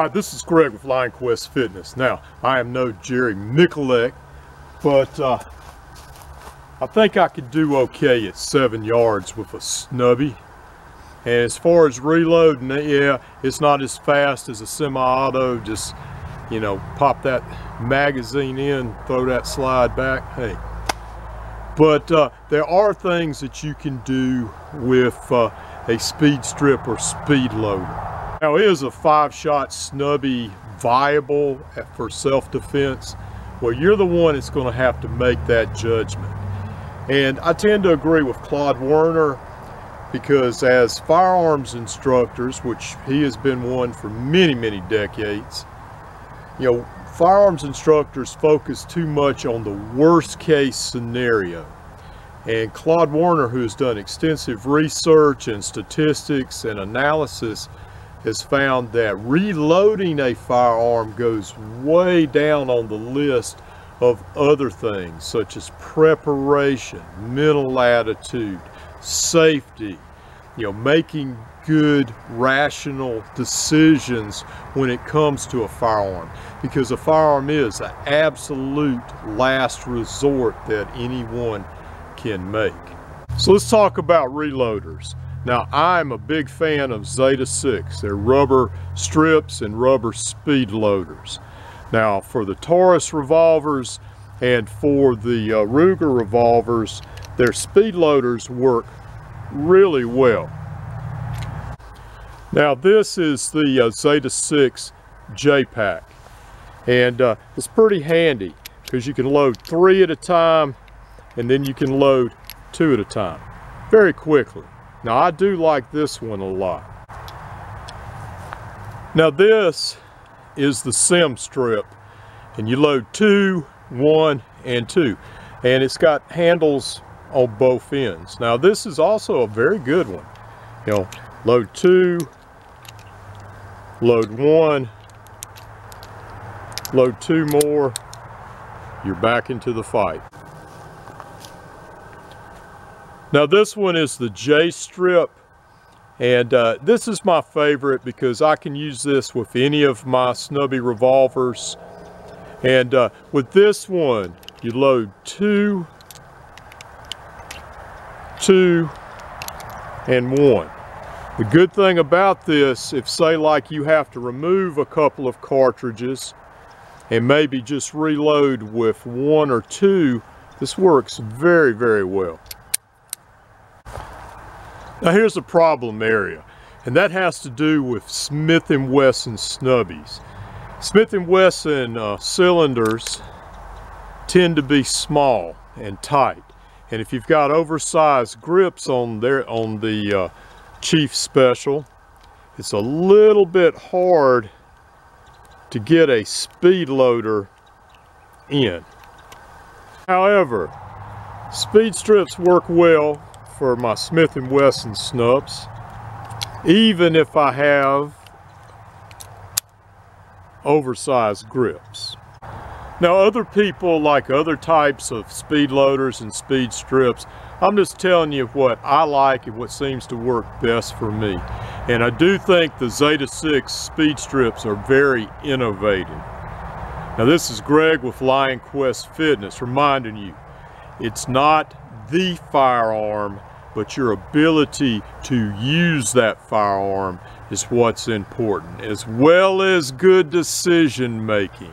Hi, this is Greg with Lion Quest Fitness. Now, I am no Jerry Miculek, but uh, I think I could do okay at seven yards with a snubby. And as far as reloading, yeah, it's not as fast as a semi-auto. Just, you know, pop that magazine in, throw that slide back. Hey. But uh, there are things that you can do with uh, a speed strip or speed loader. Now is a five shot snubby viable for self-defense? Well, you're the one that's going to have to make that judgment. And I tend to agree with Claude Werner because as firearms instructors, which he has been one for many, many decades, you know, firearms instructors focus too much on the worst case scenario. And Claude Werner, who has done extensive research and statistics and analysis, has found that reloading a firearm goes way down on the list of other things such as preparation, mental attitude, safety, you know, making good rational decisions when it comes to a firearm because a firearm is an absolute last resort that anyone can make. So let's talk about reloaders. Now I'm a big fan of Zeta 6. They're rubber strips and rubber speed loaders. Now for the Taurus revolvers and for the uh, Ruger revolvers, their speed loaders work really well. Now this is the uh, Zeta 6 J-Pack and uh, it's pretty handy because you can load three at a time and then you can load two at a time very quickly. Now I do like this one a lot. Now this is the SIM strip and you load two, one, and two. And it's got handles on both ends. Now this is also a very good one. You know, load two, load one, load two more, you're back into the fight. Now this one is the J strip and uh, this is my favorite because I can use this with any of my snubby revolvers and uh, with this one you load two, two, and one. The good thing about this, if say like you have to remove a couple of cartridges and maybe just reload with one or two, this works very, very well. Now here's a problem area, and that has to do with Smith & Wesson snubbies. Smith & Wesson uh, cylinders tend to be small and tight. And if you've got oversized grips on there on the uh, Chief Special, it's a little bit hard to get a speed loader in. However, speed strips work well for my Smith & Wesson snubs, even if I have oversized grips. Now other people like other types of speed loaders and speed strips, I'm just telling you what I like and what seems to work best for me. And I do think the Zeta 6 speed strips are very innovative. Now this is Greg with Lion Quest Fitness reminding you, it's not the firearm but your ability to use that firearm is what's important, as well as good decision making.